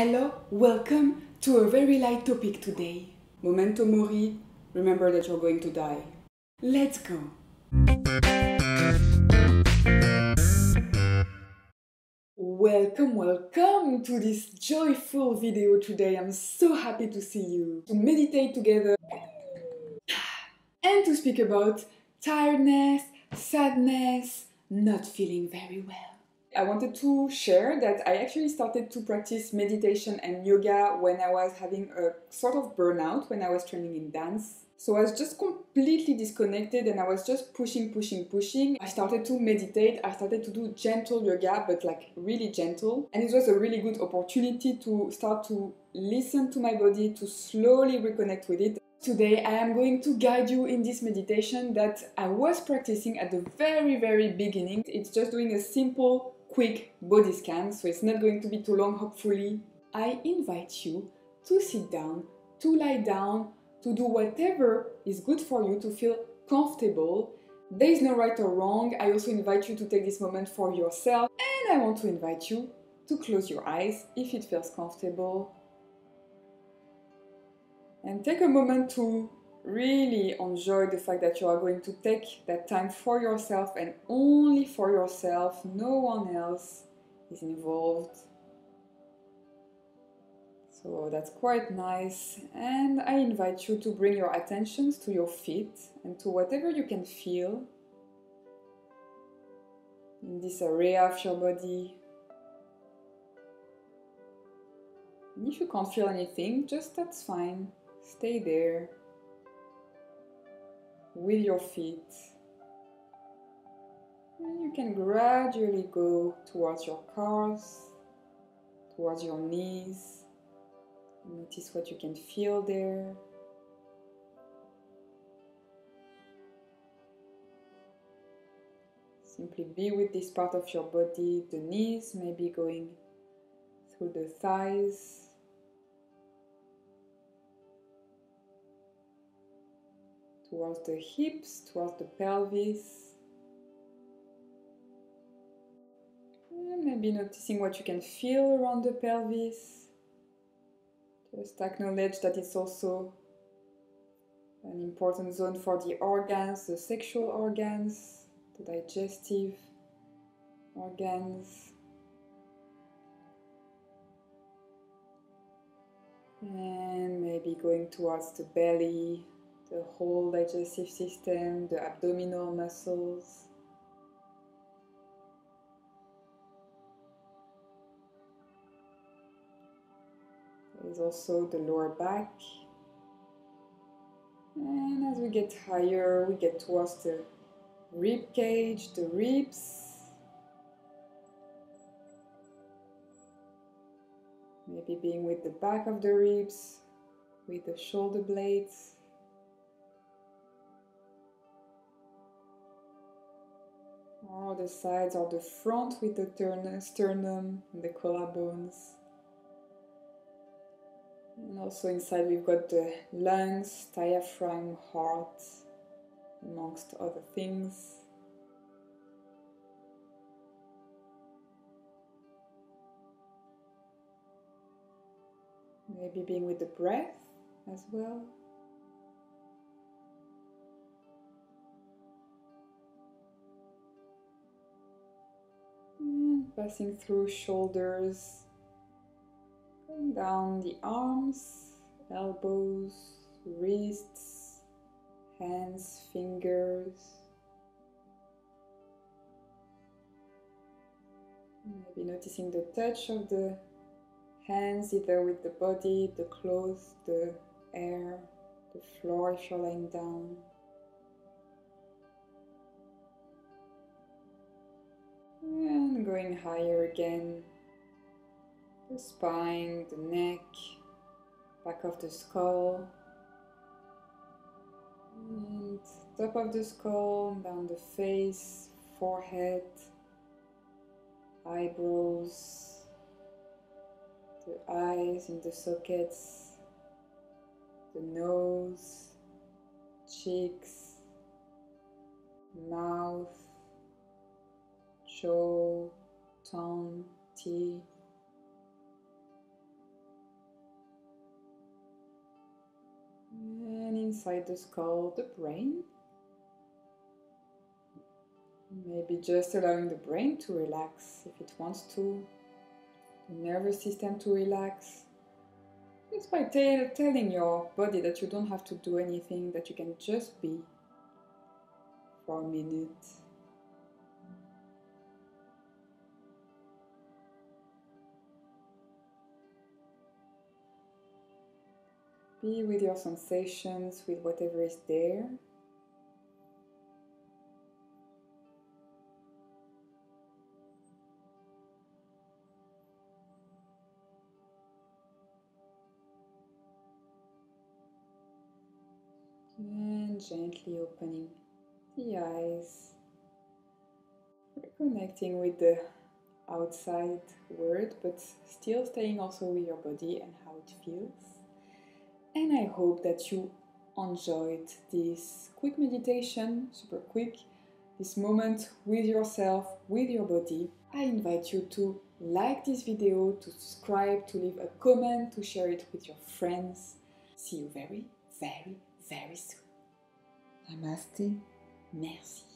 Hello, welcome to a very light topic today. Memento mori, remember that you're going to die. Let's go. Welcome, welcome to this joyful video today. I'm so happy to see you, to meditate together, and to speak about tiredness, sadness, not feeling very well. I wanted to share that I actually started to practice meditation and yoga when I was having a sort of burnout when I was training in dance. So I was just completely disconnected and I was just pushing, pushing, pushing. I started to meditate, I started to do gentle yoga, but like really gentle. And it was a really good opportunity to start to listen to my body, to slowly reconnect with it. Today I am going to guide you in this meditation that I was practicing at the very, very beginning. It's just doing a simple quick body scan, so it's not going to be too long, hopefully. I invite you to sit down, to lie down, to do whatever is good for you to feel comfortable. There is no right or wrong. I also invite you to take this moment for yourself, and I want to invite you to close your eyes if it feels comfortable. And take a moment to really enjoy the fact that you are going to take that time for yourself and only for yourself, no one else is involved. So that's quite nice, and I invite you to bring your attentions to your feet and to whatever you can feel in this area of your body. And if you can't feel anything, just that's fine. Stay there with your feet. And you can gradually go towards your calves, towards your knees. Notice what you can feel there. Simply be with this part of your body, the knees, maybe going through the thighs, towards the hips, towards the pelvis. And maybe noticing what you can feel around the pelvis. Just acknowledge that it's also an important zone for the organs, the sexual organs, the digestive organs. And maybe going towards the belly, the whole digestive system, the abdominal muscles. There is also the lower back. And as we get higher, we get towards the rib cage, the ribs. Maybe being with the back of the ribs, with the shoulder blades. The sides or the front with the sternum and the collarbones. And also inside we've got the lungs, diaphragm, heart, amongst other things. Maybe being with the breath as well. Passing through shoulders, down the arms, elbows, wrists, hands, fingers. Maybe noticing the touch of the hands either with the body, the clothes, the air, the floor if you're lying down. Higher again, the spine, the neck, back of the skull, and top of the skull, down the face, forehead, eyebrows, the eyes in the sockets, the nose, cheeks, mouth, jaw, tone, T. And inside the skull, the brain. Maybe just allowing the brain to relax if it wants to, the nervous system to relax. It's by t- telling your body that you don't have to do anything, that you can just be for a minute. Be with your sensations, with whatever is there. And gently opening the eyes, reconnecting with the outside world, but still staying also with your body and how it feels. And I hope that you enjoyed this quick meditation, super quick, this moment with yourself, with your body. I invite you to like this video, to subscribe, to leave a comment, to share it with your friends. See you very, very, very soon. Namaste. Merci.